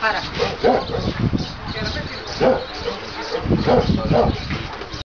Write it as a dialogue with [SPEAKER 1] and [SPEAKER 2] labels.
[SPEAKER 1] Para.